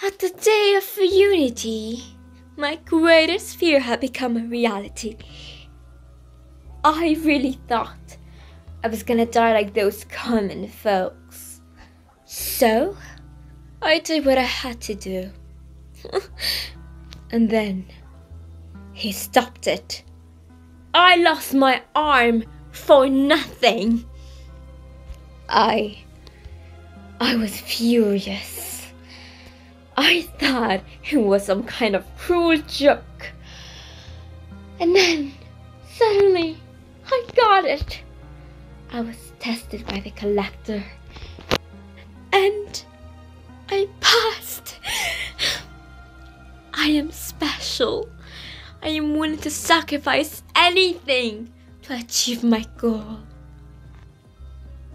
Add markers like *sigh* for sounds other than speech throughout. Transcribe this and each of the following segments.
At the day of unity, my greatest fear had become a reality. I really thought I was gonna die like those common folks. So, I did what I had to do. *laughs* and then, he stopped it. I lost my arm for nothing. I. I was furious. I thought it was some kind of cruel joke. And then, suddenly, I got it. I was tested by the collector. And I passed. I am special. I am willing to sacrifice anything to achieve my goal.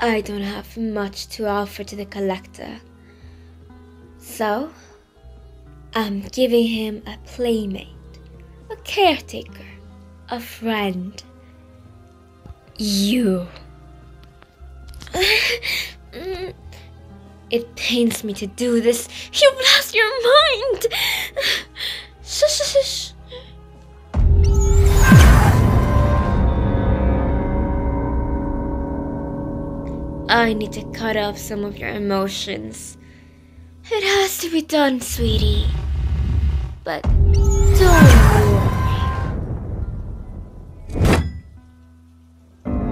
I don't have much to offer to the collector. So, I'm giving him a playmate, a caretaker, a friend. You. *laughs* it pains me to do this. You've lost your mind! *laughs* Shush, shush, shush. I need to cut off some of your emotions. It has to be done, sweetie. But don't worry.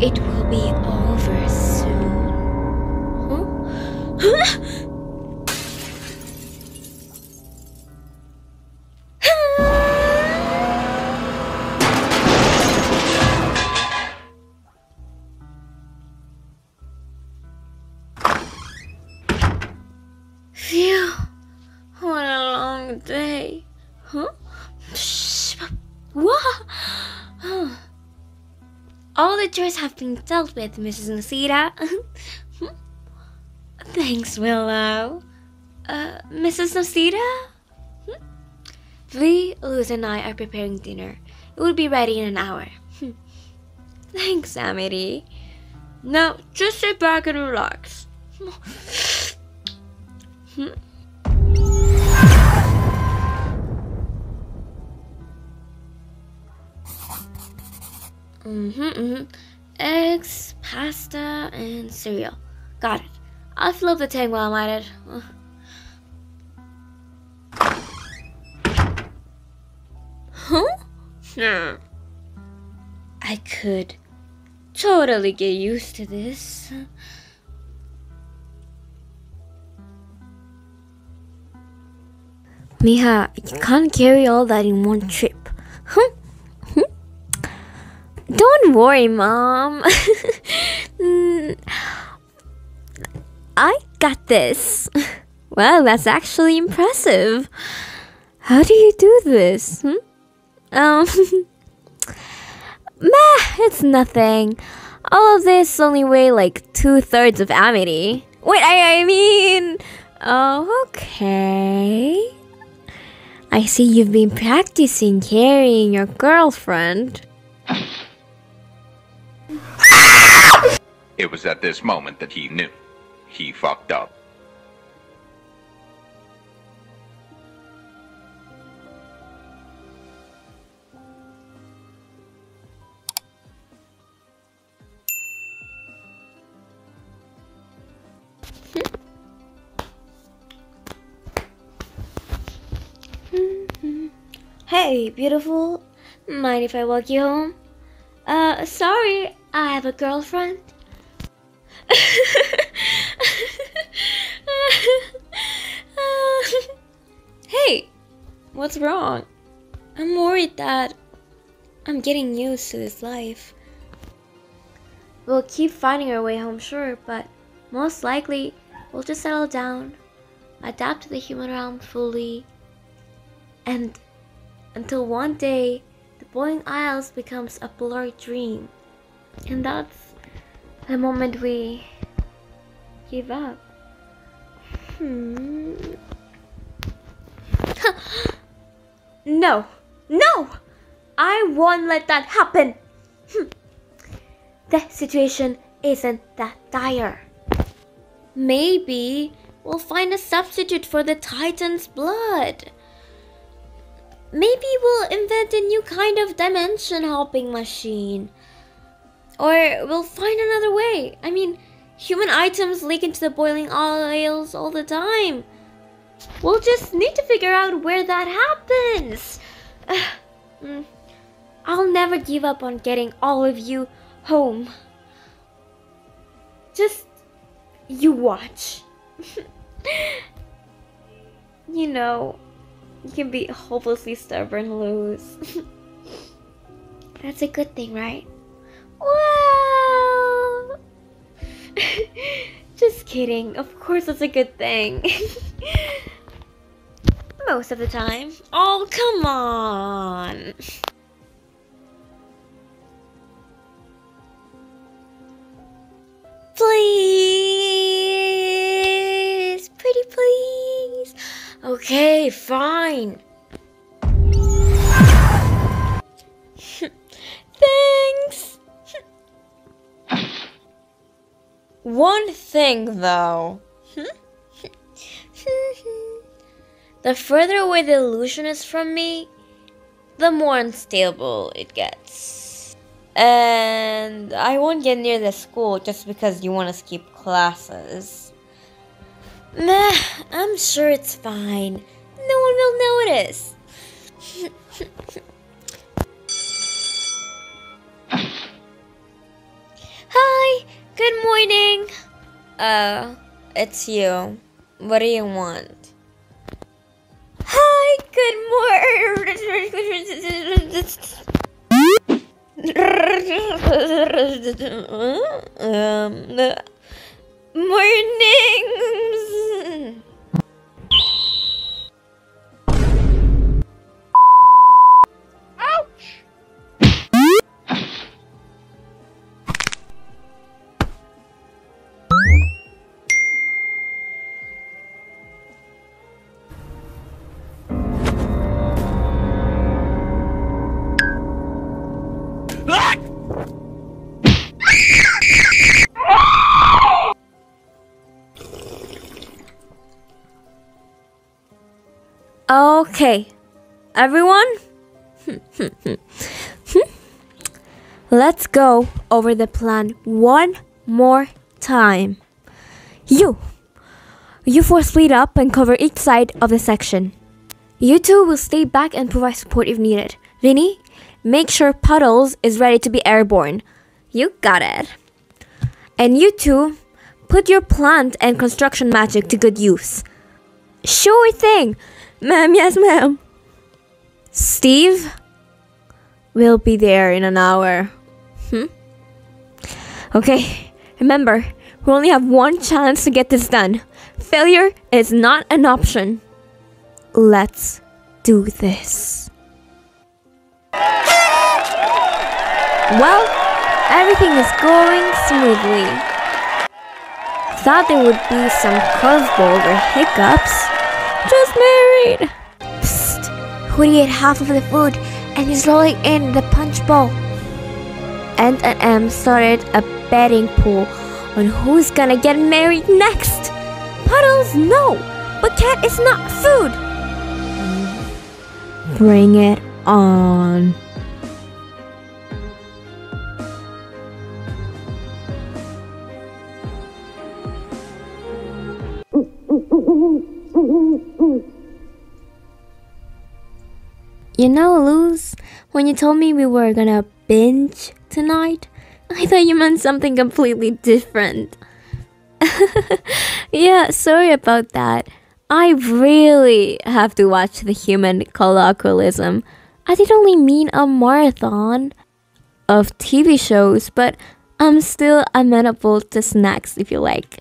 It will be over soon. Huh? *laughs* Chores have been dealt with, Mrs. Noceda. *laughs* Thanks, Willow. Uh, Mrs. Noceda? Vi, Luz, and I are preparing dinner. It will be ready in an hour. *laughs* Thanks, Amity. Now, just sit back and relax. *laughs* Mm-hmm, mm-hmm. Eggs, pasta, and cereal. Got it. I'll fill up the tank while I'm at it. Huh? I could totally get used to this. Mija, you can't carry all that in one trip. Don't worry, Mom. *laughs* Mm, I got this. *laughs* Well, that's actually impressive. How do you do this? Hmm? Um, *laughs* meh, it's nothing. All of this only weigh like two thirds of Amity. Wait, I, I mean, oh, okay. I see you've been practicing carrying your girlfriend. It was at this moment that he knew. He fucked up. Hey, beautiful. Mind if I walk you home? Uh, sorry, I have a girlfriend. What's wrong? I'm worried that I'm getting used to this life. We'll keep finding our way home, sure, but most likely we'll just settle down, adapt to the human realm fully, and until one day the Boiling Isles becomes a blurred dream. And that's the moment we give up. Hmm. *laughs* no, no! I won't let that happen! Hmm. The situation isn't that dire. Maybe we'll find a substitute for the Titan's blood. Maybe we'll invent a new kind of dimension hopping machine. Or we'll find another way. I mean, human items leak into the Boiling Isles all the time. We'll just need to figure out where that happens. Mm. I'll never give up on getting all of you home. Just you watch. *laughs* you know, you can be hopelessly stubborn, Luz. *laughs* That's a good thing, right? Well, *laughs* just kidding. Of course, it's a good thing. Most of the time. Oh, come on. Please, pretty please. Okay, fine. *laughs* Thanks. *laughs* One thing though. *laughs* the further away the illusion is from me, the more unstable it gets. And I won't get near the school just because you want to skip classes. Meh, I'm sure it's fine. No one will notice. Hi, good morning. Uh, it's you. What do you want? Good *laughs* morning. um, mornings. Okay, everyone, let's go over the plan one more time. You, you four split up and cover each side of the section. You two will stay back and provide support if needed. Viney, make sure Puddles is ready to be airborne. You got it. And you two, put your plant and construction magic to good use. Sure thing. Ma'am, yes, ma'am. Steve will be there in an hour. Hmm? Okay, remember, we only have one chance to get this done. Failure is not an option. Let's do this. Well, everything is going smoothly. Thought there would be some curveballs or hiccups. Just married. Psst. Hooty ate half of the food and he's rolling in the punch bowl. And and M started a betting pool on who's gonna get married next. Puddles, no, but cat is not food. Mm. Bring it on. *laughs* You know, Luz, when you told me we were gonna binge tonight, I thought you meant something completely different. *laughs* yeah, sorry about that. I really have to watch the human colloquialism. I did only mean a marathon of TV shows, but I'm still amenable to snacks if you like.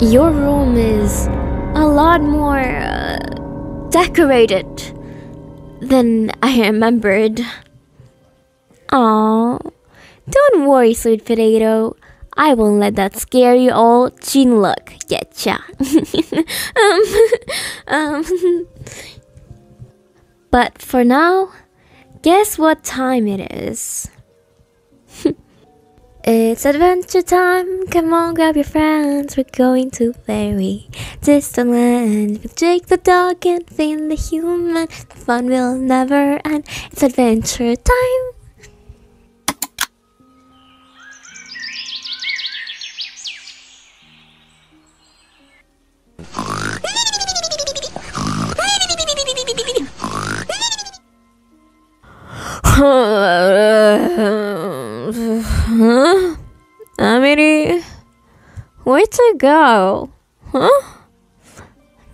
Your room is a lot more uh, decorated than I remembered. Aw, don't worry, sweet potato. I won't let that scary old chin look get ya. *laughs* um, *laughs* um, *laughs* but for now, guess what time it is? It's adventure time. Come on, grab your friends. We're going to very distant land with Jake the dog and Finn the human. The fun will never end. It's adventure time. Where to go? Huh?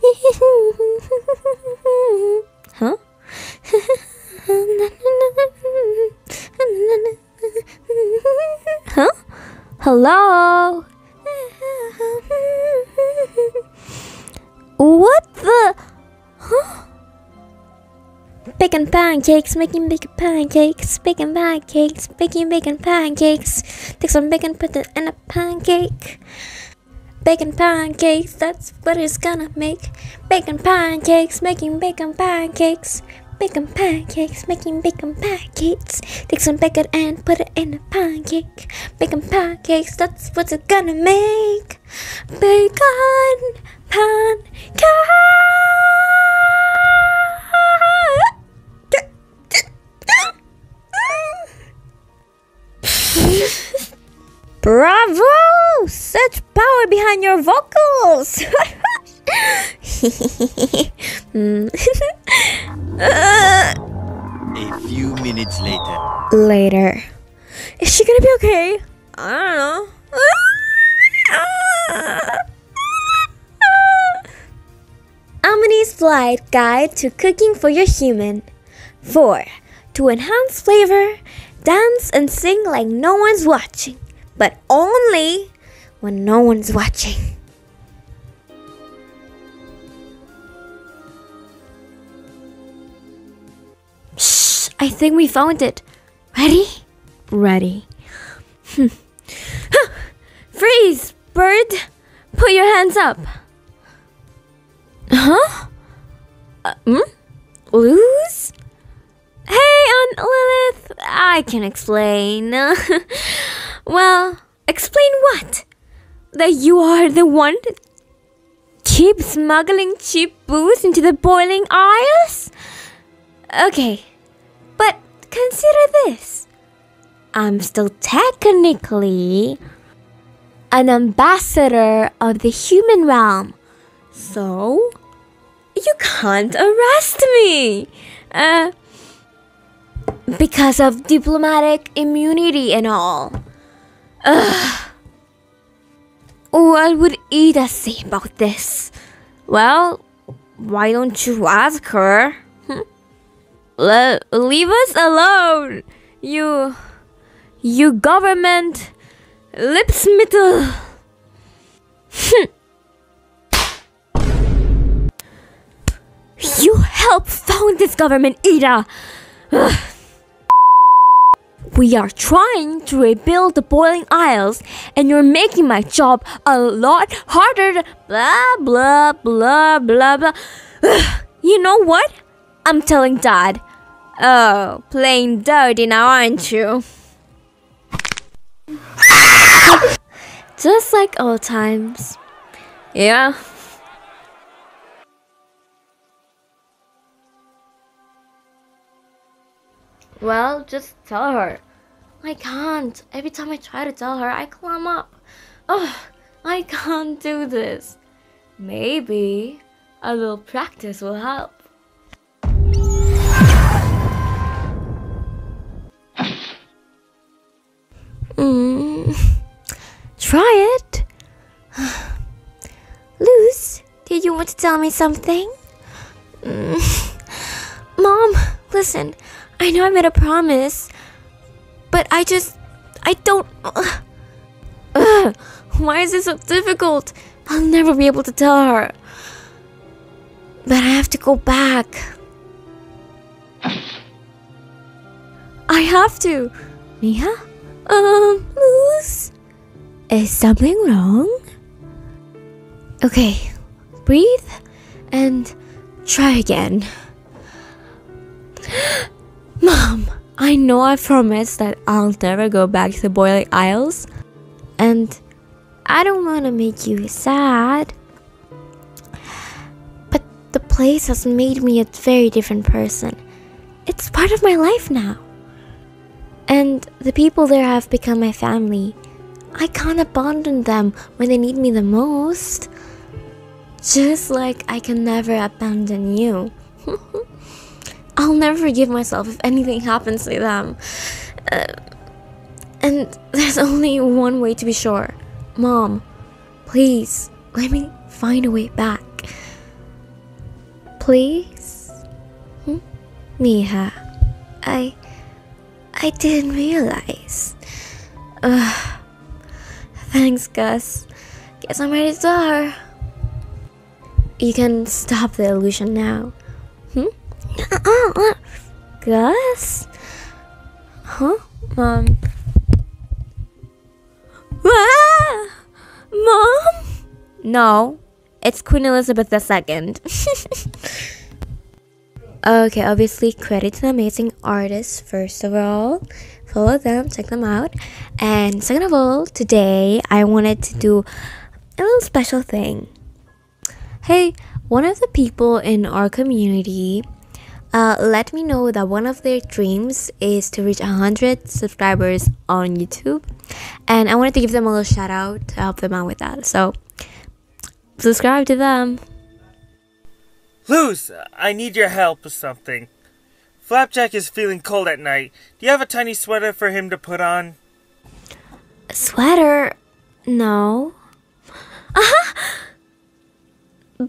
*laughs* huh? *laughs* huh? Hello? what the? Huh? Bacon pancakes, making bacon pancakes, bacon pancakes, baking bacon pancakes. Take some bacon, put it in a pancake. Bacon pancakes, that's what it's gonna make. Bacon pancakes, making bacon pancakes. Bacon pancakes, making bacon pancakes. Take some bacon and put it in a pancake. Bacon pancakes, that's what it's gonna make. Bacon pancakes. *laughs* Bravo! Such power behind your vocals! A few minutes later. Later. Is she gonna be okay? I don't know. Amini's Flight Guide to Cooking for Your Human. 4. To enhance flavor, dance and sing like no one's watching, but only when no one's watching. Shh, I think we found it. Ready? Ready. Freeze, bird! Put your hands up. Huh? Uh, hmm? Luz? Hey, Aunt Lilith! I can explain. *laughs* well, explain what? That you are the one that keep smuggling cheap booze into the boiling isles? Okay, but consider this. I'm still technically an ambassador of the human realm. So, you can't arrest me. Uh, because of diplomatic immunity and all. Ugh. What would Eda say about this? Well, why don't you ask her? Hmm? Le- leave us alone, you, you government lipsmittel. you help found this government, Eda. Ugh. We are trying to rebuild the Boiling Isles, and you're making my job a lot harder. Blah, blah, blah, blah, blah. Ugh. *sighs* You know what? I'm telling Dad. Oh, playing dirty now, aren't you? Just like old times. Yeah. Well, just tell her. I can't. Every time I try to tell her, I clam up. Ugh, I can't do this. Maybe a little practice will help. Mm, try it. *sighs* Luz, did you want to tell me something? Mm. *laughs* Mom, listen. I know I made a promise, but I just. I don't. *sighs* Why is this so difficult? I'll never be able to tell her. But I have to go back. I have to. Mia? Um, Luz? Is something wrong? Okay, breathe and try again. *gasps* Mom, I know I promised that I'll never go back to the Boiling Isles, and I don't want to make you sad. But the place has made me a very different person. It's part of my life now. And the people there have become my family. I can't abandon them when they need me the most. Just like I can never abandon you. *laughs* I'll never forgive myself if anything happens to them. Uh, and there's *laughs* only one way to be sure. Mom, please let me find a way back. Please? Hmm? Mija, I. I didn't realize. Ugh. Thanks, Gus. Guess I'm ready to start. You can stop the illusion now. Hmm? Gus? Huh? Mom. Ah! Mom? No, it's Queen Elizabeth II. *laughs* okay, obviously, credit to the amazing artists, first of all. Follow them, check them out. And second of all, today I wanted to do a little special thing. Hey, one of the people in our community uh, let me know that one of their dreams is to reach 100 subscribers on YouTube. And I wanted to give them a little shout out to help them out with that. So, subscribe to them. Luz, I need your help with something. Flapjack is feeling cold at night. Do you have a tiny sweater for him to put on? A sweater? No. *laughs*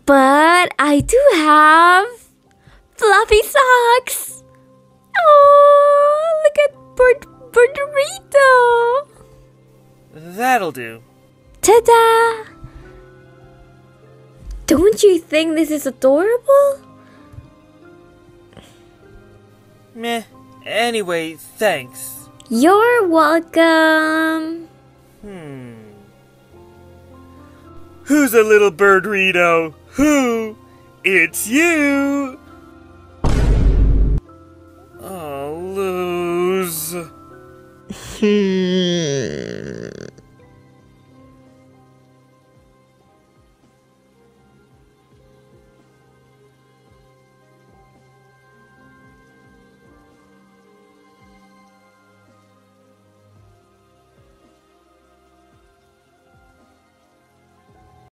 but I do have fluffy socks. Oh, look at Bird Birdorito. That'll do. Ta-da! Don't you think this is adorable? Meh. Anyway, thanks. You're welcome. Hmm. Who's a little bird Rito? Who? It's you! Hmm.